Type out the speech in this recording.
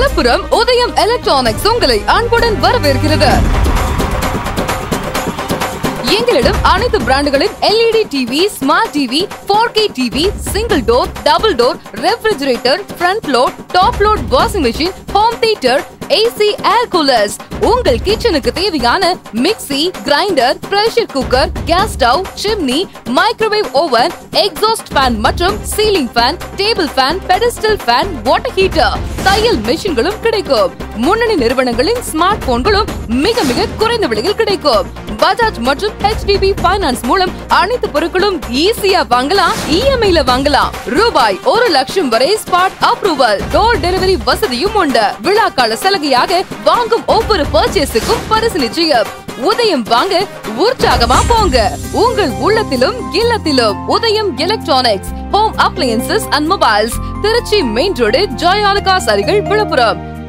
விழுப்புரம் உதயம் எலக்ட்ரானிக்ஸ் உங்களை அன்புடன் வரவேற்கிறது. எங்களிடம் அனைத்து பிராண்டுகளின் LED TV smart TV four K TV single door double door refrigerator front load top load washing machine home theatre AC air coolers உங்கள் கிச்சனுக்கு தேவையான mixie grinder pressure cooker gas stove chimney microwave oven exhaust fan மற்றும் ceiling fan table fan pedestal fan water heater தையல் மிஷின்களும் கிடைக்கும். முன்னணி நிறுவனங்களின் smart போன்களும் மிக மிக குறைந்த விலையில் கிடைக்கும். பஜாஜ் மற்றும் ஹெச்டிபி பைனான்ஸ் மூலம் அனைத்து பொருட்களும் ஈஸியா வாங்கலாம் இஎம்ஐல வாங்கலாம். ரூபாய் ஒரு லட்சம் வரை ஸ்பாட் அப்ரூவல் டோர் டெலிவரி வசதியும் உண்டு. விழாக்கால சலுகையாக வாங்கும் ஒவ்வொரு பர்ச்சேஸுக்கும் பரிசு நிச்சயம் உதயம் வாங்க உற்சாகமா போங்க. உங்கள் உள்ளத்திலும் இல்லத்திலும் Udhayam electronics home appliances and mobiles Trichy main road Joyalukkas அருகில் விழுப்புரம்.